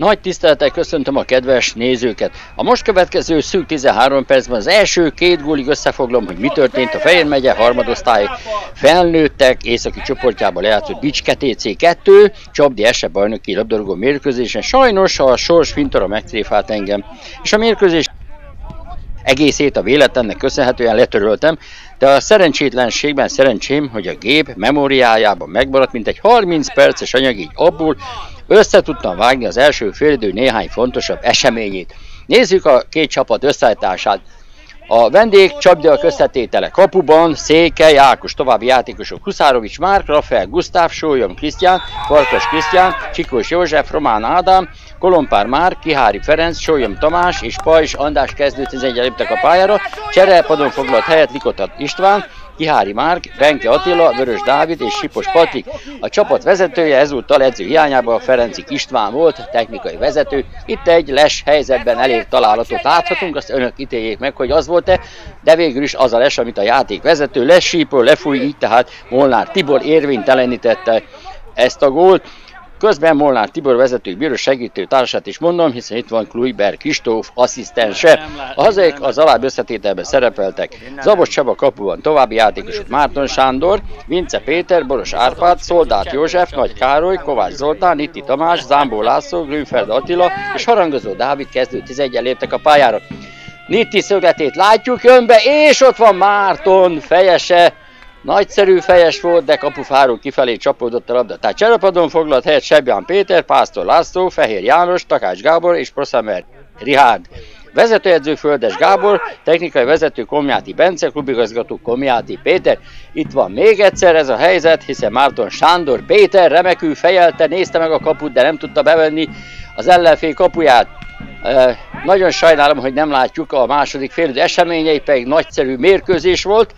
Nagy tisztelettel köszöntöm a kedves nézőket. A most következő szűk 13 percben az első két gólig összefoglom, hogy mi történt a Fehér megye harmadosztály felnőttek északi csoportjában lejátszott Bicske TC2, Csapdi Ese bajnoki labdarúgó mérkőzésen. Sajnos a sors fintora megtréfált engem, és a mérkőzés egészét a véletlennek köszönhetően letöröltem, de a szerencsétlenségben szerencsém, hogy a gép memóriájában megmaradt, mint egy 30 perces anyag, így abból össze tudtam vágni az első félidő néhány fontosabb eseményét. Nézzük a két csapat összeállítását. A vendég csapda összetétele kapuban, Székely, Ákos további játékosok Huszárovics Márk, Rafael Gusztáv, Sólyom Krisztián, Farkas Krisztián, Csikós József, Román Ádám, Kolompár Márk, Kihári Ferenc, Sólyom Tamás és Pajs András kezdő 11 léptek a pályára, cserepadon foglalt helyet Likotat István, Kihári Márk, Benke Attila, Vörös Dávid és Sipos Patrik. A csapat vezetője ezúttal edző hiányában Ferenci István volt, technikai vezető. Itt egy les helyzetben elég találatot láthatunk, azt önök ítéljék meg, hogy az volt-e, de végül is az a les, amit a játék vezető lesípol, lefúj, így tehát Molnár Tibor érvénytelenítette ezt a gólt. Közben Molnár Tibor vezető bíró segítő társát is mondom, hiszen itt van Kluiber Kristóf asszisztense. A hazaik az alább összetételben szerepeltek. Zabos Csaba kapuban további játékosok Márton Sándor, Vince Péter, Boros Árpád, Szoldát József, Nagy Károly, Kovács Zoltán, Nitti Tamás, Zámbó László, Grünfeld Attila és Harangozó Dávid kezdő 11 léptek a pályára. Nitti szögletét látjuk, jön be, és ott van Márton fejese, Nagyszerű fejes volt, de kapufáról kifelé csapódott a labda. Tehát cserepadon foglalt helyet Sebján Péter, Pásztor László, Fehér János, Takács Gábor és Proszamer Rihárd. Vezetőedző Földes Gábor, technikai vezető Komjáti Bence, klubigazgató Komjáti Péter. Itt van még egyszer ez a helyzet, hiszen Márton Sándor Péter remekül fejelte, nézte meg a kaput, de nem tudta bevenni az ellenfél kapuját. E, nagyon sajnálom, hogy nem látjuk a második fél eseményei, pedig nagyszerű mérkőzés volt.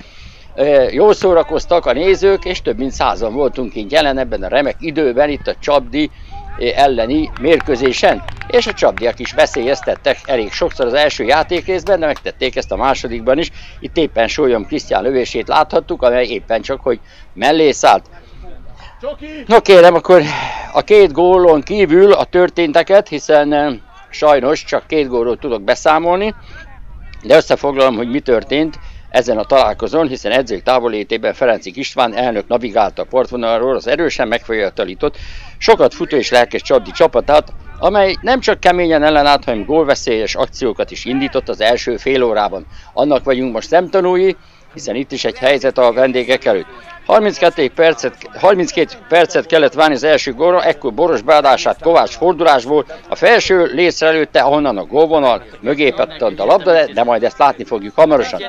Jól szórakoztak a nézők, és több mint százan voltunk így jelen ebben a remek időben, itt a Csapdi elleni mérkőzésen, és a csapdiak is veszélyeztettek elég sokszor az első játékrészben, de megtették ezt a másodikban is. Itt éppen Sólyom Krisztián lövését láthattuk, amely éppen csak, hogy mellé szállt. No kérem, akkor a két gólon kívül a történteket, hiszen sajnos csak két gólról tudok beszámolni, de összefoglalom, hogy mi történt ezen a találkozón, hiszen edzők távolétében Ferenci István elnök navigálta a portvonalról az erősen megfolyatolított, sokat futó és lelkes csapdi csapatát, amely nem csak keményen ellenállt, hanem gólveszélyes akciókat is indított az első fél órában. Annak vagyunk most szemtanúi, hiszen itt is egy helyzet a vendégek előtt. 32 percet, 32 percet kellett várni az első gólra, ekkor Boros beadását Kovács fordulásból, a felső lécre előtte, ahonnan a gólvonal mögé pattant a labda, de majd ezt látni fogjuk hamarosan.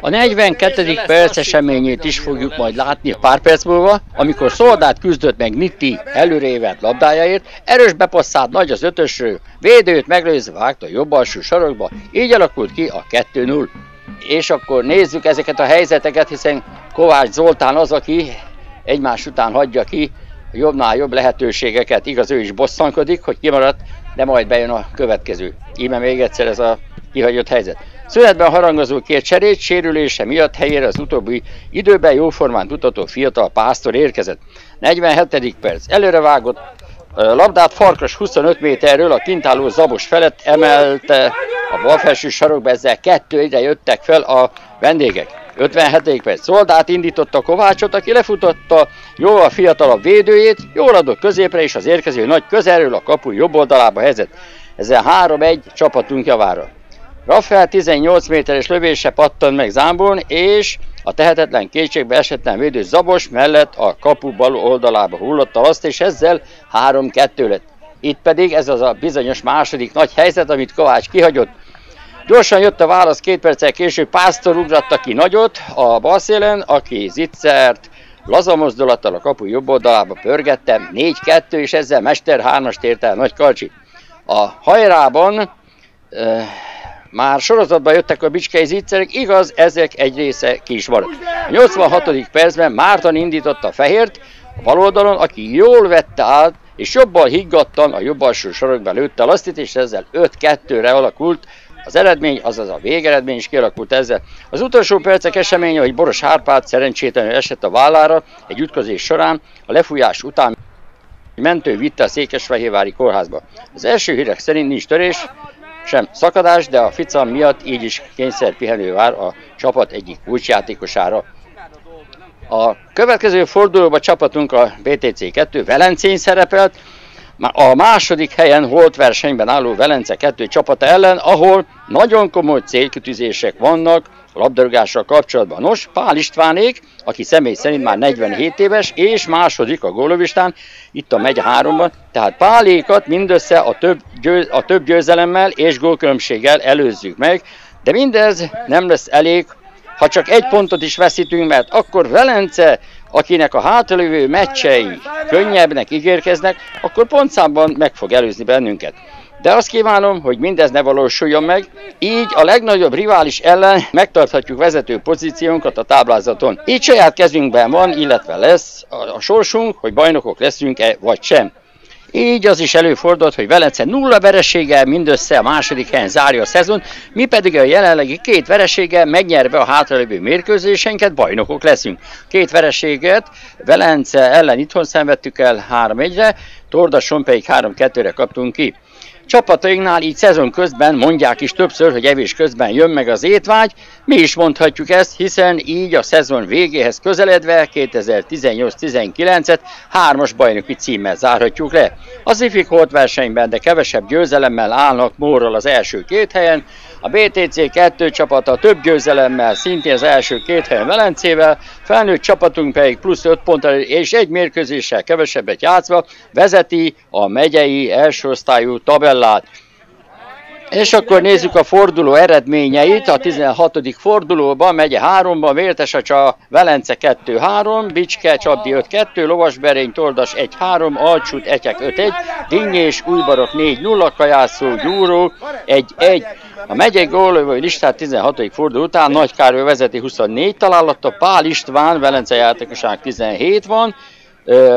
A 42. perc eseményét is fogjuk majd látni pár perc múlva, amikor Szoldát küzdött meg Nitti előrévet labdájáért, erős bepasszált nagy az ötösről, védőt meglőzve vágta a jobb alsó sarokba, így alakult ki a 2-0. És akkor nézzük ezeket a helyzeteket, hiszen Kovács Zoltán az, aki egymás után hagyja ki jobbnál jobb lehetőségeket. Igaz, ő is bosszankodik, hogy kimaradt, de majd bejön a következő. Íme még egyszer ez a kihagyott helyzet. Szünetben harangozó két cserét, sérülése miatt helyére az utóbbi időben jóformán tudató fiatal pásztor érkezett. 47. perc. Előrevágott labdát Farkas 25 méterről a kintáló Zabos felett emelte a bal felső sarokba, ezzel kettő ide jöttek fel a vendégek. 57. perc. Szoldát indította Kovácsot, aki lefutotta jóval fiatalabb védőjét, jól adott középre, és az érkező nagy közelről a kapu jobb oldalába helyezett. Ezzel 3-1 csapatunk javára. Rafael 18 méteres lövése pattan meg Zámbon, és a tehetetlen kétségbe esetlen védő Zabos mellett a kapu bal oldalába hullott a azt, és ezzel 3-2 lett. Itt pedig ez az a bizonyos második nagy helyzet, amit Kovács kihagyott. Gyorsan jött a válasz, két perccel később Pásztor ugratta ki nagyot a balszélen, aki Zitzert laza mozdulattal a kapu jobb oldalába pörgette, 4-2, és ezzel Mester 3-as tért el Nagy Kalcsi. A hajrában e, már sorozatban jöttek a bicskei zicserek, igaz, ezek egy része ki is maradt. A 86. percben Márton indította a fehért, a bal oldalon, aki jól vette át, és jobban higgadtan a jobb alsó sorokban lőtte a lasztit, és ezzel 5-2-re alakult az eredmény, azaz a végeredmény is kialakult ezzel. Az utolsó percek eseménye, hogy Boros Hárpát szerencsétlenül esett a vállára egy ütközés során, a lefújás után mentő vitte a Székesfehérvári kórházba. Az első hírek szerint nincs törés, sem szakadás, de a ficam miatt így is kényszer pihenő vár a csapat egyik kulcsjátékosára. A következő fordulóban csapatunk a BTC 2 Velencén szerepelt, a második helyen volt versenyben álló Velence 2 csapata ellen, ahol nagyon komoly célkütűzések vannak labdarúgással kapcsolatban. Nos, Pál Istvánék, aki személy szerint már 47 éves, és második a gólövistán, itt a megy háromban, tehát Pálékat mindössze a több, győz, a több győzelemmel és gólkülönbséggel előzzük meg, de mindez nem lesz elég, ha csak egy pontot is veszítünk, mert akkor Velence, akinek a hátralévő meccsei könnyebbnek ígérkeznek, akkor pontszámban meg fog előzni bennünket. De azt kívánom, hogy mindez ne valósuljon meg, így a legnagyobb rivális ellen megtarthatjuk vezető pozíciónkat a táblázaton. Így saját kezünkben van, illetve lesz a sorsunk, hogy bajnokok leszünk-e vagy sem. Így az is előfordult, hogy Velence nulla vereséggel mindössze a második helyen zárja a szezon, mi pedig a jelenlegi két vereséggel megnyerve a hátralévő mérkőzésenket bajnokok leszünk. Két vereséget Velence ellen itthon szenvedtük el 3-1-re, Tordason pedig 3-2-re kaptunk ki. Csapatainknál így szezon közben mondják is többször, hogy evés közben jön meg az étvágy, mi is mondhatjuk ezt, hiszen így a szezon végéhez közeledve 2018-19-et hármas bajnoki címmel zárhatjuk le. Az ifik holt versenyben, de kevesebb győzelemmel állnak Mórral az első két helyen, a BTC 2 csapata több győzelemmel, szintén az első két helyen Velencével, felnőtt csapatunk pedig plusz 5 ponttal és egy mérkőzéssel kevesebbet játszva vezeti a megyei elsőosztályú tabellát. És akkor nézzük a forduló eredményeit. A 16. fordulóban megye 3-ban, Vértesacsa, Velence 2-3, Bicske, Csabdi 5-2, Lovasberény, Tordas 1-3, Alcsút, Etyek 5-1, Dinnyés, Újbarok 4-0, Kajászó, Gyúró 1-1. A megyei gólövő listát 16. forduló után Nagy Károly vezeti 24 találattal, Pál István, Velence játékosának 17 van,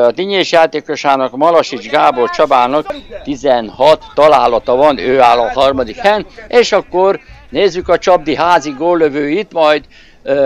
a Dinyés játékosának Malasics Gábor Csabának 16 találata van, ő áll a harmadik helyen, és akkor nézzük a Csabdi házi góllövőit, majd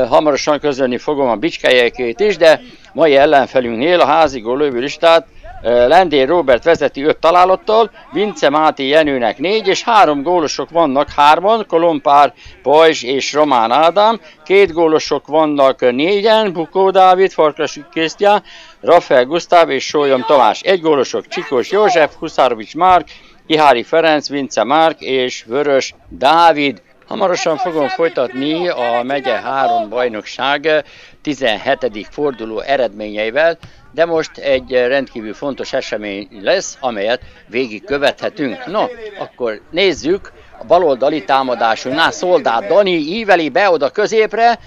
hamarosan közölni fogom a bicskelyekét is, de mai ellenfelünknél a házi góllövő listát Lendér Robert vezeti 5 találattal, Vince Máté Jenőnek 4, és három gólosok vannak hárman, Kolompár, Pajzs és Román Ádám, két gólosok vannak négyen, Bukó Dávid, Farkas Krisztián, Rafael Gusztáv és Sólyom Tamás. Egy gólosok Csikós József, Huszárovics Márk, Ihári Ferenc, Vince Márk és Vörös Dávid. Hamarosan fogom folytatni a megye három bajnokság 17. forduló eredményeivel, de most egy rendkívül fontos esemény lesz, amelyet végig követhetünk. No, akkor nézzük a baloldali támadásunknál. Szoldát Dani íveli be oda középre,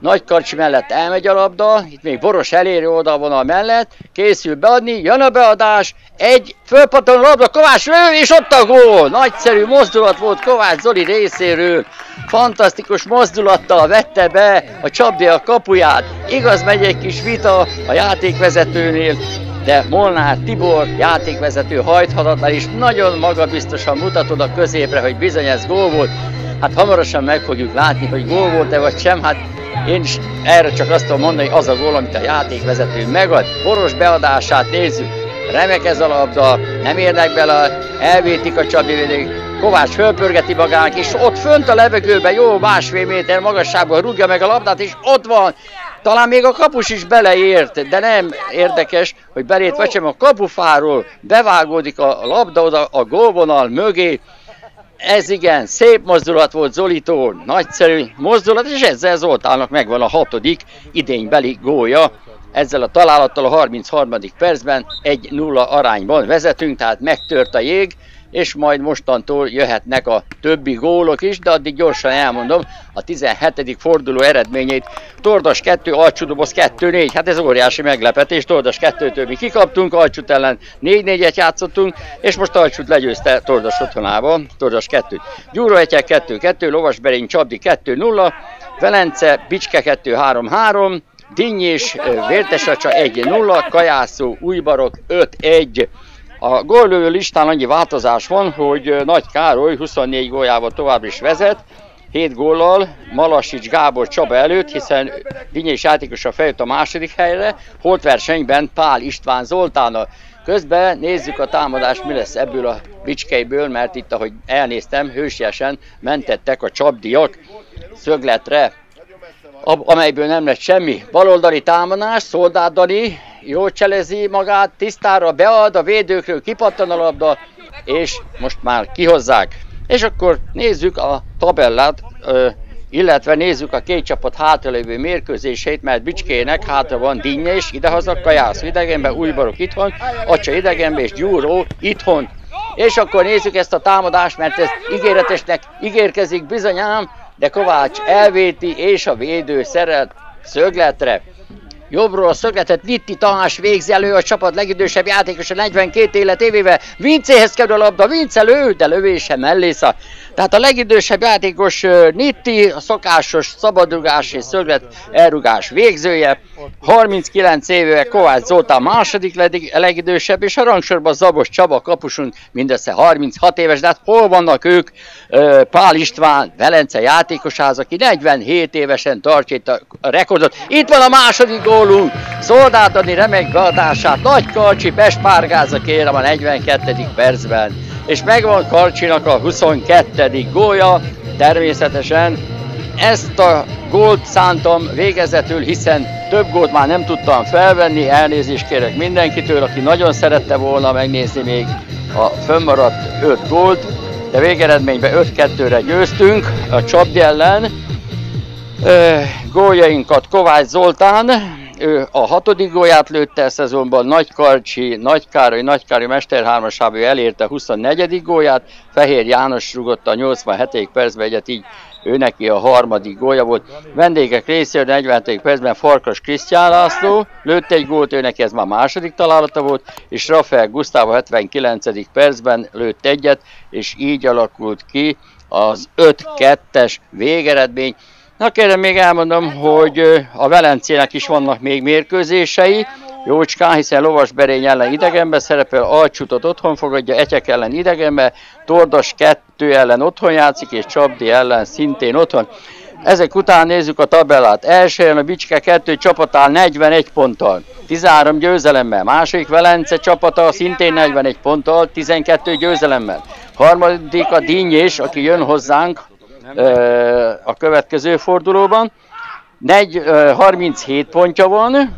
nagy karcsi mellett elmegy a labda, itt még Boros eléri oldalvonal mellett, készül beadni, jön a beadás, egy fölpaton labda, Kovács lő, és ott a gól! Nagyszerű mozdulat volt Kovács Zoli részéről, fantasztikus mozdulattal vette be a csapdi a kapuját. Igaz, megy egy kis vita a játékvezetőnél, de Molnár Tibor játékvezető hajthatatlan és nagyon magabiztosan mutatod a középre, hogy bizony ez gól volt. Hát hamarosan meg fogjuk látni, hogy gól volt-e vagy sem, hát én is erre csak azt tudom mondani, hogy az a gól, amit a játékvezető megad. Boros beadását nézzük. Remek ez a labda, nem érnek bele, elvétik a Csabi Kovács fölpörgeti magának, és ott fönt a levegőben, jó másfél méter magasságban rúgja meg a labdát, és ott van. Talán még a kapus is beleért, de nem érdekes, hogy belét vagy sem a kapufáról bevágódik a labda oda a gólvonal mögé, ez igen, szép mozdulat volt Zolitól, nagyszerű mozdulat, és ezzel Zoltának megvan a hatodik idénybeli gólya. Ezzel a találattal a 33. percben egy nulla arányban vezetünk, tehát megtört a jég, és majd mostantól jöhetnek a többi gólok is, de addig gyorsan elmondom a 17. forduló eredményét. Tordas 2, Alcsudoboz 2-4, hát ez óriási meglepetés, Tordas 2-től mi kikaptunk, Alcsut ellen 4-4-et játszottunk, és most Alcsut legyőzte Tordas otthonába, Tordas 2. Gyúró 2-2, Lovasberény Csabdi 2-0, Velence Bicske 2-3-3, Dinnyés Vértesacsa 1-0, Kajászó Újbarok 5-1. A góllövő listán annyi változás van, hogy Nagy Károly 24 góljával tovább is vezet, 7 góllal Malasics Gábor Csaba előtt, hiszen Vinyés játékosa feljött a második helyre, holt versenyben Pál István Zoltán a Közben. Nézzük a támadást, mi lesz ebből a bicskeiből, mert itt, ahogy elnéztem, hősiesen mentettek a csapdiak szögletre, amelyből nem lett semmi. Baloldali támadás, Szoldát Dani jól cselezi magát, tisztára bead, a védőkről kipattan a labda, és most már kihozzák. És akkor nézzük a tabellát, illetve nézzük a két csapat hátralévő mérkőzéseit, mert Bicskének hátra van Dinnyés, idehaza, Kajász idegenben, Újbarok itthon, Acsa idegenben és Gyúró itthon. És akkor nézzük ezt a támadást, mert ez ígéretesnek ígérkezik bizonyám, de Kovács elvéti és a védő szeret szögletre. Jobbról a szögletet Nitti Tamás végzi elő a csapat legidősebb játékosa 42 élet évével. Vincéhez kerül a labda, Vince lő, de lövése mellésza. Tehát a legidősebb játékos Nitti, a szokásos szabadrugás és szöglet elrugás végzője. 39 éve Kovács Zoltán második legidősebb, és a rangsorban Zabos Csaba kapusunk mindössze 36 éves, de hát hol vannak ők? Pál István, Velence játékosáz, aki 47 évesen tartja itt a rekordot. Itt van a második gólunk, Szoldátani remek beadását, Nagy Karcsi bespárgázza kérem a 42. percben és megvan Karcsinak a 22. gólya, természetesen ezt a gólt szántam végezetül, hiszen több gólt már nem tudtam felvenni, elnézést kérek mindenkitől, aki nagyon szerette volna megnézni még a fönnmaradt 5 gólt, de végeredményben 5-2-re győztünk a Csapdi ellen. Góljainkat Kovács Zoltán, ő a hatodik gólját lőtte a szezonban, Nagy Karcsi, Nagy Károly, Nagy Károly mesterhármasában elérte a 24. gólját, Fehér János rugott a 87. percben egyet, így ő neki a harmadik gólya volt. Vendégek részéről 40. percben Farkas Krisztián László lőtt egy gólt, ő neki ez már második találata volt, és Rafael Gustavo 79. percben lőtt egyet, és így alakult ki az 5-2-es végeredmény. Na kérem még elmondom, hogy a Velencének is vannak még mérkőzései. Jócskán, hiszen Lovasberény ellen idegenbe szerepel, Alcsutot otthon fogadja, Etyek ellen idegenbe, Tordas 2 ellen otthon játszik, és Csapdi ellen szintén otthon. Ezek után nézzük a tabellát. Első a Bicske 2 csapatál 41 ponttal, 13 győzelemmel. Második Velence csapata szintén 41 ponttal, 12 győzelemmel. Harmadik a Dinnyés, aki jön hozzánk a következő fordulóban. Negy, 37 pontja van,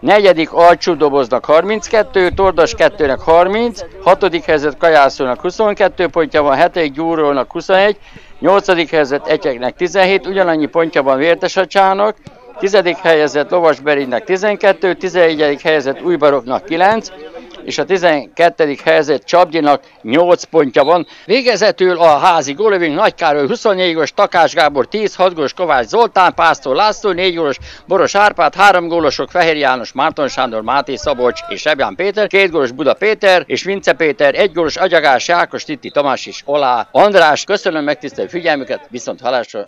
negyedik alcsú doboznak 32, Tordas 2-nek 30, hatodik helyzet Kajászónak 22 pontja van, hetedik Gyúrónak 21, nyolcadik helyzet Etyeknek 17, ugyanannyi pontja van Vértesacsának, tizedik helyezett Lovasberinnek 12, 11. helyezett Újbaroknak 9, és a 12. helyzet Csabdinak 8 pontja van. Végezetül a házi gólövünk Nagy Károly 24 gólos, Takás Gábor 10, 6 gólos Kovács Zoltán, Pásztor László 4 gólos, Boros Árpád, 3 gólosok Fehér János, Márton Sándor, Máté Szabolcs és Sebján Péter, 2 gólos Buda Péter és Vince Péter, 1 gólos Agyagás Jákos, Titti Tamás és Olá András. Köszönöm megtisztelő figyelmüket, viszont halásra!